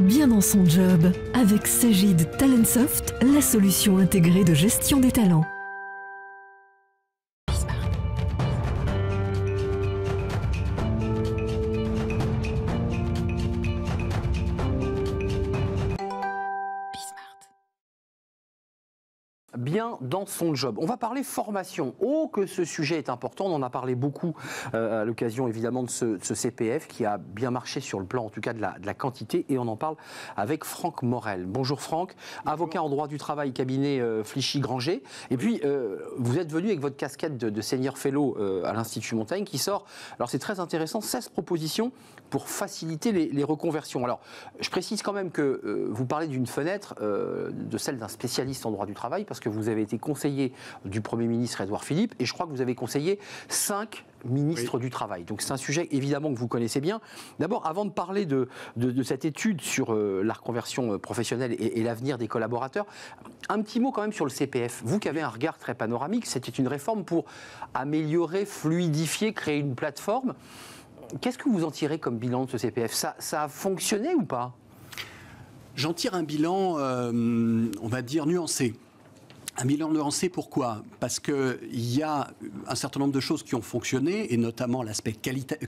bien dans son job. Avec Sagid Talentsoft, la solution intégrée de gestion des talents. Bien dans son job. On va parler formation. Oh, que ce sujet est important. On en a parlé beaucoup euh, à l'occasion évidemment de ce, CPF qui a bien marché sur le plan en tout cas de la, quantité et on en parle avec Franck Morel. Bonjour Franck, avocat en droit du travail, cabinet euh, Flichy-Granger. Et puis euh, vous êtes venu avec votre casquette de, senior fellow à l'Institut Montaigne qui sort, alors c'est très intéressant, 16 propositions pour faciliter les, les, reconversions. Alors je précise quand même que vous parlez d'une fenêtre, de celle d'un spécialiste en droit du travail parce que vous avez été conseiller du Premier ministre Édouard Philippe et je crois que vous avez conseillé cinq ministres du Travail. Donc c'est un sujet évidemment que vous connaissez bien. D'abord, avant de parler de, de, cette étude sur euh, la reconversion euh, professionnelle et, l'avenir des collaborateurs, un petit mot quand même sur le CPF. Vous qui avez un regard très panoramique, c'était une réforme pour améliorer, fluidifier, créer une plateforme. Qu'est-ce que vous en tirez comme bilan de ce CPF ça, ça a fonctionné ou pas? J'en tire un bilan, euh, on va dire, nuancé. Un bilan nuancé, pourquoi? Parce qu'il y a un certain nombre de choses qui ont fonctionné, et notamment l'aspect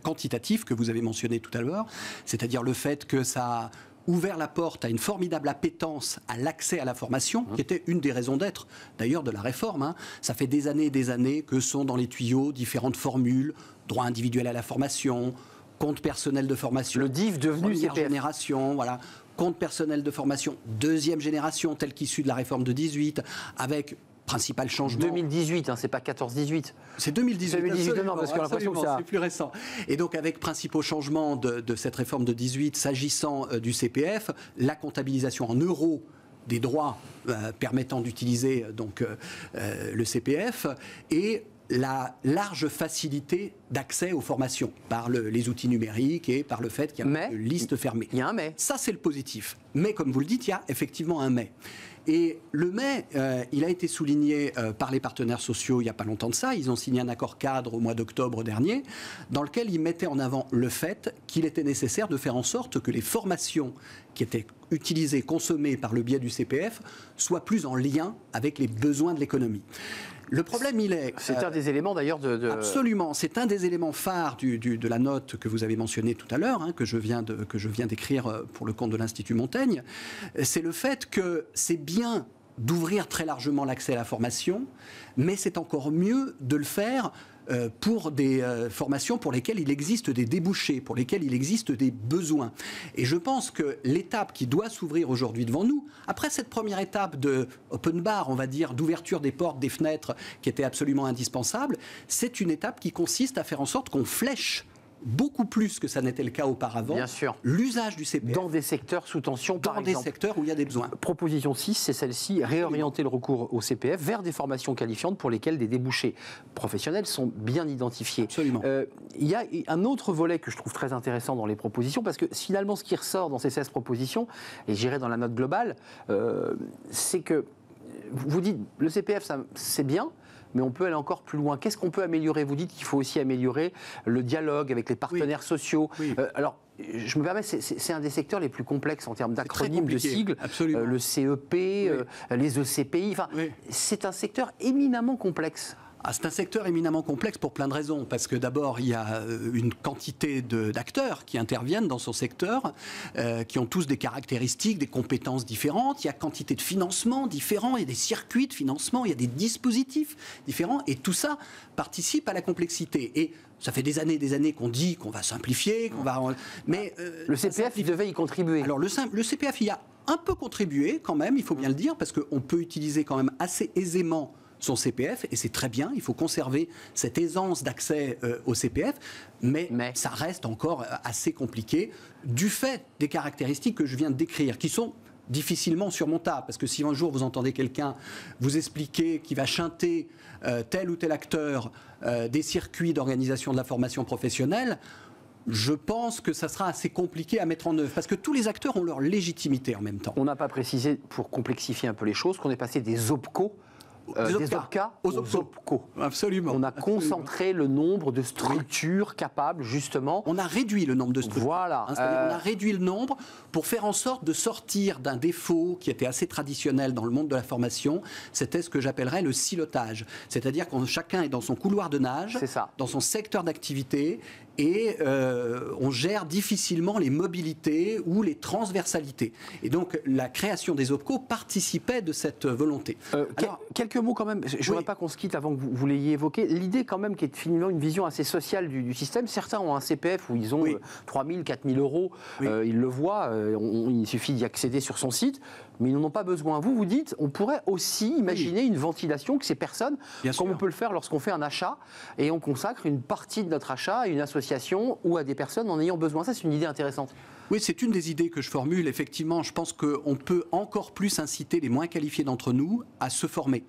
quantitatif que vous avez mentionné tout à l'heure, c'est-à-dire le fait que ça a ouvert la porte à une formidable appétence à l'accès à la formation, qui était une des raisons d'être d'ailleurs de la réforme. Hein. Ça fait des années et des années que sont dans les tuyaux différentes formules, droit individuel à la formation, compte personnel de formation, le DIF devenu CPF. génération, voilà, compte personnel de formation deuxième génération, tel qu'issu de la réforme de 18, avec principal changement. 2018, hein, c'est pas 14-18. C'est 2018. 2018 non, parce que l'impression que c'est plus récent. Et donc avec principaux changements de, cette réforme de 18 s'agissant euh, du CPF, la comptabilisation en euros des droits euh, permettant d'utiliser euh, donc le CPF et la large facilité d'accès aux formations par les outils numériques et par le fait qu'il y a une liste fermée. Il y a un mais. Ça, c'est le positif. Mais comme vous le dites, il y a effectivement un mais. Et le mai, euh, il a été souligné euh, par les partenaires sociaux il n'y a pas longtemps de ça. Ils ont signé un accord cadre au mois d'octobre dernier, dans lequel ils mettaient en avant le fait qu'il était nécessaire de faire en sorte que les formations qui étaient utilisées, consommées par le biais du CPF, soient plus en lien avec les besoins de l'économie. Le problème, il est. C'est un euh, des éléments d'ailleurs de, Absolument. C'est un des éléments phares de la note que vous avez mentionnée tout à l'heure, hein, que je viens d'écrire euh, pour le compte de l'Institut Montaigne. C'est le fait que c'est bien d'ouvrir très largement l'accès à la formation, mais c'est encore mieux de le faire pour des euh, formations pour lesquelles il existe des débouchés, pour lesquelles il existe des besoins. Et je pense que l'étape qui doit s'ouvrir aujourd'hui devant nous, après cette première étape de open bar, on va dire, d'ouverture des portes, des fenêtres, qui était absolument indispensable, c'est une étape qui consiste à faire en sorte qu'on flèche beaucoup plus que ça n'était le cas auparavant. Bien sûr. L'usage du CPF. Dans des secteurs sous tension, Dans des secteurs où il y a des besoins. Proposition 6, c'est celle-ci, réorienter le recours au CPF vers des formations qualifiantes pour lesquelles des débouchés professionnels sont bien identifiés. Absolument. Euh, il y a un autre volet que je trouve très intéressant dans les propositions, parce que finalement, ce qui ressort dans ces 16 propositions, et j'irai dans la note globale, euh, c'est que vous dites, le CPF, c'est bien, mais on peut aller encore plus loin. Qu'est-ce qu'on peut améliorer? Vous dites qu'il faut aussi améliorer le dialogue avec les partenaires sociaux. Euh, alors, je me permets, c'est un des secteurs les plus complexes en termes d'acronymes, de sigles. Euh, le CEP, euh, les ECPI. Enfin, c'est un secteur éminemment complexe. Ah, c'est un secteur éminemment complexe pour plein de raisons. Parce que d'abord, il y a euh, une quantité d'acteurs qui interviennent dans son secteur, euh, qui ont tous des caractéristiques, des compétences différentes. Il y a quantité de financements différents, il y a des circuits de financement, il y a des dispositifs différents. Et tout ça participe à la complexité. Et ça fait des années et des années qu'on dit qu'on va simplifier, qu'on va. Mais euh, le CPF, il devait y contribuer. Alors le, le CPF, il y a un peu contribué quand même, il faut bien le dire, parce qu'on peut utiliser quand même assez aisément son CPF, et c'est très bien, il faut conserver cette aisance d'accès euh, au CPF, mais, ça reste encore euh, assez compliqué du fait des caractéristiques que je viens de décrire, qui sont difficilement surmontables, parce que si un jour vous entendez quelqu'un vous expliquer qu'il va chanter euh, tel ou tel acteur des circuits d'organisation de la formation professionnelle, je pense que ça sera assez compliqué à mettre en œuvre, parce que tous les acteurs ont leur légitimité en même temps. On n'a pas précisé, pour complexifier un peu les choses, qu'on est passé des OPCO euh, des des OPCA, OPCA aux aux OPCO. Absolument. On a absolument. concentré le nombre de structures capables, justement. On a réduit le nombre de structures. Voilà. Hein, Euh, On a réduit le nombre pour faire en sorte de sortir d'un défaut qui était assez traditionnel dans le monde de la formation. C'était ce que j'appellerais le silotage. C'est-à-dire que chacun est dans son couloir de nage, dans son secteur d'activité, et euh, on gère difficilement les mobilités ou les transversalités. Et donc la création des OPCO participait de cette volonté. Euh, quel- Alors, quelques mots quand même, je ne voudrais pas qu'on se quitte avant que vous, vous l'ayez évoqué. L'idée quand même qui est finalement une vision assez sociale du, du système. Certains ont un CPF où ils ont Oui. euh, 3 000, 4 000 euros, Oui. Euh, ils le voient, on- il suffit d'y accéder sur son site, mais ils n'en ont pas besoin. Vous, vous dites, on pourrait aussi imaginer une ventilation que ces personnes, Bien comme sûr. on peut le faire lorsqu'on fait un achat, et on consacre une partie de notre achat à une association ou à des personnes en ayant besoin. Ça, c'est une idée intéressante. Oui, c'est une des idées que je formule. Effectivement, je pense qu'on peut encore plus inciter les moins qualifiés d'entre nous à se former.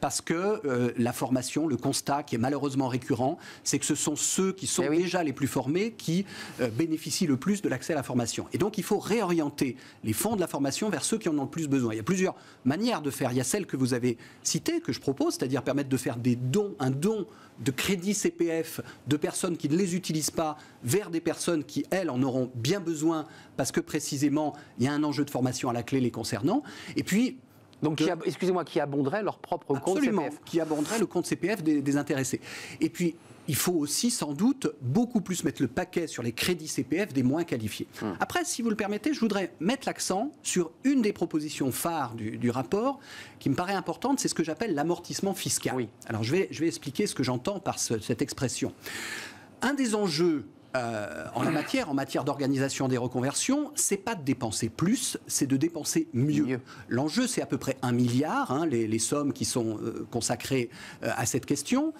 Parce que euh, la formation, le constat qui est malheureusement récurrent, c'est que ce sont ceux qui sont Eh oui. déjà les plus formés qui euh, bénéficient le plus de l'accès à la formation. Et donc, il faut réorienter les fonds de la formation vers ceux qui en ont le plus besoin. Il y a plusieurs manières de faire. Il y a celle que vous avez citée, que je propose, c'est-à-dire permettre de faire des dons, un don de crédit CPF de personnes qui ne les utilisent pas vers des personnes qui, elles, en auront bien besoin parce que précisément, il y a un enjeu de formation à la clé les concernant. Et puis, Donc, De- excusez-moi, qui abonderaient leur propre compte Absolument, CPF. qui abonderait le compte CPF des, des intéressés. Et puis, il faut aussi sans doute beaucoup plus mettre le paquet sur les crédits CPF des moins qualifiés. Hum. Après, si vous le permettez, je voudrais mettre l'accent sur une des propositions phares du, du rapport qui me paraît importante, c'est ce que j'appelle l'amortissement fiscal. Oui. Alors, je vais, je vais expliquer ce que j'entends par ce- cette expression. Un des enjeux euh, en la matière, en matière d'organisation des reconversions, c'est pas de dépenser plus, c'est de dépenser mieux. Mieux. L'enjeu, c'est à peu près un milliard, hein, les, les sommes qui sont euh, consacrées euh, à cette question,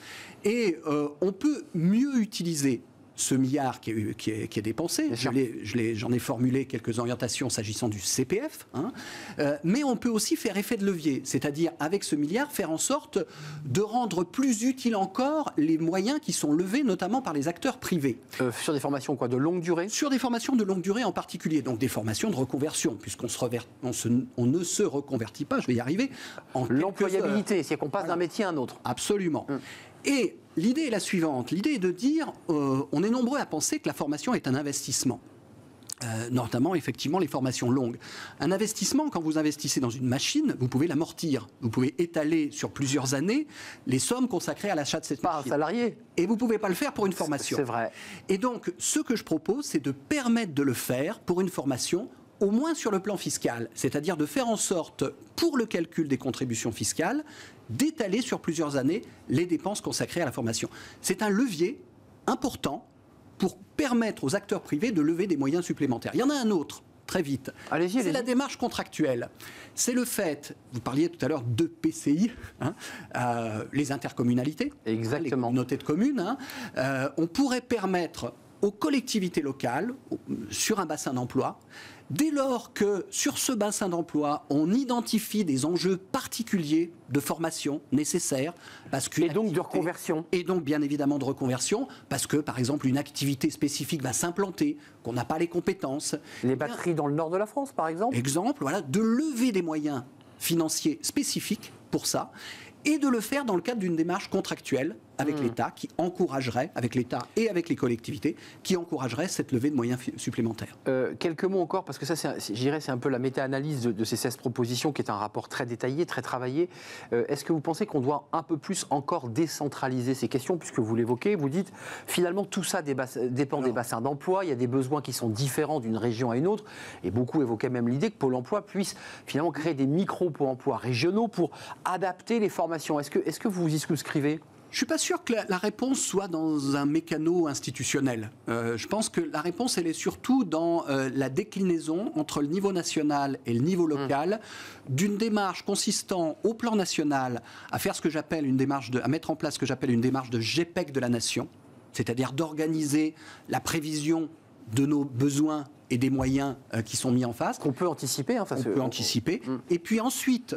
et on peut mieux utiliser ce milliard qui est, qui est- qui est dépensé. Je je J'en ai, formulé quelques orientations s'agissant du CPF, hein. Euh, mais on peut aussi faire effet de levier, c'est-à-dire avec ce milliard faire en sorte de rendre plus utile encore les moyens qui sont levés notamment par les acteurs privés Euh, sur des formations quoi, de longue durée? Sur des formations de longue durée en particulier, donc des formations de reconversion, puisqu'on se rever- on se- on ne se reconvertit pas, je vais y arriver. L'employabilité, c'est qu'on passe d'un métier à un autre. Absolument. Hum. Et l'idée est la suivante. L'idée est de dire, euh, on est nombreux à penser que la formation est un investissement. Euh, notamment effectivement les formations longues. Un investissement, quand vous investissez dans une machine, vous pouvez l'amortir. Vous pouvez étaler sur plusieurs années les sommes consacrées à l'achat de cette machine. salarié. Et vous ne pouvez pas le faire pour une formation. C'est vrai. Et donc, ce que je propose, c'est de permettre de le faire pour une formation, au moins sur le plan fiscal, c'est-à-dire de faire en sorte, pour le calcul des contributions fiscales, d'étaler sur plusieurs années les dépenses consacrées à la formation. C'est un levier important pour permettre aux acteurs privés de lever des moyens supplémentaires. Il y en a un autre, très vite. Allez-y, C'est la démarche contractuelle. C'est le fait, vous parliez tout à l'heure de PCI, hein, euh, les intercommunalités, Exactement. les communautés de communes, hein, euh, on pourrait permettre aux collectivités locales, sur un bassin d'emploi, dès lors que sur ce bassin d'emploi, on identifie des enjeux particuliers de formation nécessaires, parce qu'une Et donc de reconversion. et donc bien évidemment de reconversion, parce que par exemple une activité spécifique va s'implanter, qu'on n'a pas les compétences. Les Eh bien, batteries dans le nord de la France, par exemple exemple, voilà, de lever des moyens financiers spécifiques pour ça et de le faire dans le cadre d'une démarche contractuelle avec l'État qui encouragerait, avec l'État et avec les collectivités, qui encouragerait cette levée de moyens supplémentaires. Euh, quelques mots encore, parce que ça, un- c'est- un peu la méta-analyse de, de ces 16 propositions, qui est un rapport très détaillé, très travaillé. Euh, est-ce que vous pensez qu'on doit un peu plus encore décentraliser ces questions, puisque vous l'évoquez, vous dites, finalement, tout ça des dépend des bassins d'emploi, il y a des besoins qui sont différents d'une région à une autre, et beaucoup évoquaient même l'idée que Pôle emploi puisse finalement créer des micro-pôles emploi régionaux pour adapter les formations. Est-ce que, est-ce que vous y souscrivez? Je suis pas sûr que la, la réponse soit dans un mécano institutionnel. Euh, je pense que la réponse, elle est surtout dans euh, la déclinaison entre le niveau national et le niveau local d'une démarche consistant au plan national à faire ce que j'appelle une démarche de, à mettre en place ce que j'appelle une démarche de GPEC de la nation, c'est-à-dire d'organiser la prévision de nos besoins et des moyens euh, qui sont mis en face Qu'on peut anticiper hein, on peut anticiper. Mm. Et puis ensuite,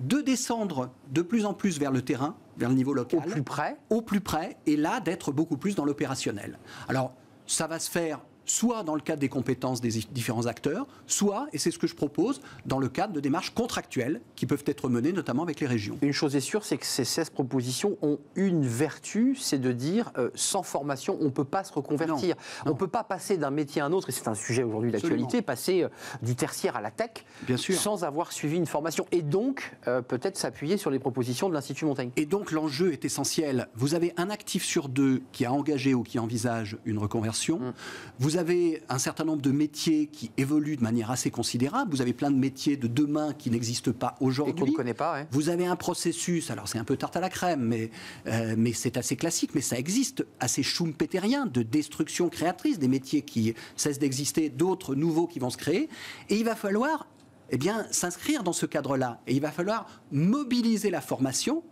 de descendre de plus en plus vers le terrain, vers le niveau local. Au plus près Au plus près, et là, d'être beaucoup plus dans l'opérationnel. Alors, ça va se faire soit dans le cadre des compétences des différents acteurs, soit, et c'est ce que je propose, dans le cadre de démarches contractuelles qui peuvent être menées notamment avec les régions. Une chose est sûre, c'est que ces 16 propositions ont une vertu, c'est de dire euh, sans formation, on ne peut pas se reconvertir. On ne peut pas passer d'un métier à un autre, et c'est un sujet aujourd'hui d'actualité, passer euh, du tertiaire à la tech Bien sûr. sans avoir suivi une formation. Et donc, euh, peut-être s'appuyer sur les propositions de l'Institut Montaigne. Et donc, l'enjeu est essentiel. Vous avez un actif sur deux qui a engagé ou qui envisage une reconversion. Mm. Vous avez un certain nombre de métiers qui évoluent de manière assez considérable. Vous avez plein de métiers de demain qui n'existent pas aujourd'hui. Et ne connaît pas. Vous avez un processus, alors c'est un peu tarte à la crème, mais, euh, mais c'est assez classique, mais ça existe, assez schumpeterien, de destruction créatrice, des métiers qui cessent d'exister, d'autres nouveaux qui vont se créer. Et il va falloir eh bien, s'inscrire dans ce cadre-là. Et il va falloir mobiliser la formation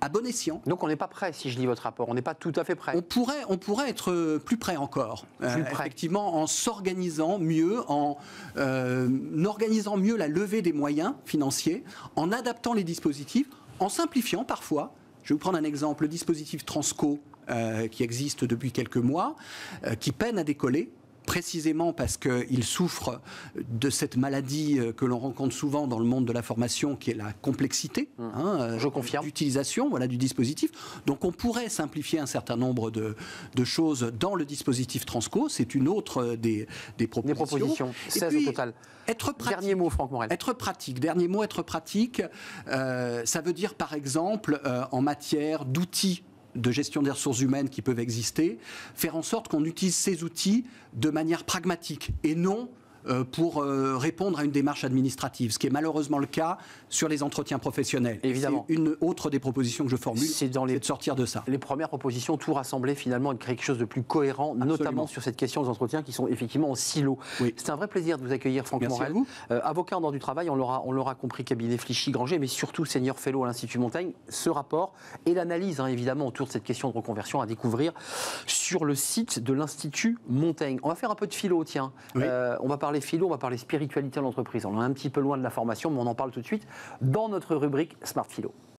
à bon escient. Donc on n'est pas prêt, si je lis votre rapport, on n'est pas tout à fait prêt. On pourrait, on pourrait être plus prêt encore. Euh, plus prêt. effectivement, en s'organisant mieux, en euh, organisant mieux la levée des moyens financiers, en adaptant les dispositifs, en simplifiant parfois. Je vais vous prendre un exemple, le dispositif Transco euh, qui existe depuis quelques mois, qui peine à décoller précisément parce qu'il souffre de cette maladie euh, que l'on rencontre souvent dans le monde de la formation, qui est la complexité mmh. hein, euh, Je confirme. d'utilisation voilà, du dispositif. Donc on pourrait simplifier un certain nombre de, choses dans le dispositif Transco. C'est une autre des, des propositions. Des propositions, 16 au total. Être pratique, dernier mot, Franck Morel. Être pratique, dernier mot, être pratique, euh, ça veut dire par exemple en matière d'outils de gestion des ressources humaines qui peuvent exister, faire en sorte qu'on utilise ces outils de manière pragmatique et non pour euh, répondre à une démarche administrative, ce qui est malheureusement le cas sur les entretiens professionnels. Évidemment. Une autre des propositions que je formule, c'est de sortir de ça. Les premières propositions, tout rassembler finalement et créer quelque chose de plus cohérent, notamment sur cette question des entretiens qui sont effectivement en silo. C'est un vrai plaisir de vous accueillir, Franck Merci Morel. À vous. Euh, avocat en droit du travail, on l'aura compris, cabinet Flichy-Granger, mais surtout senior fellow à l'Institut Montaigne. Ce rapport et l'analyse, hein, évidemment, autour de cette question de reconversion à découvrir sur le site de l'Institut Montaigne. On va faire un peu de philo, tiens. on va parler philo, on va parler spiritualité en entreprise. On est un petit peu loin de la formation, mais on en parle tout de suite dans notre rubrique Smart Philo.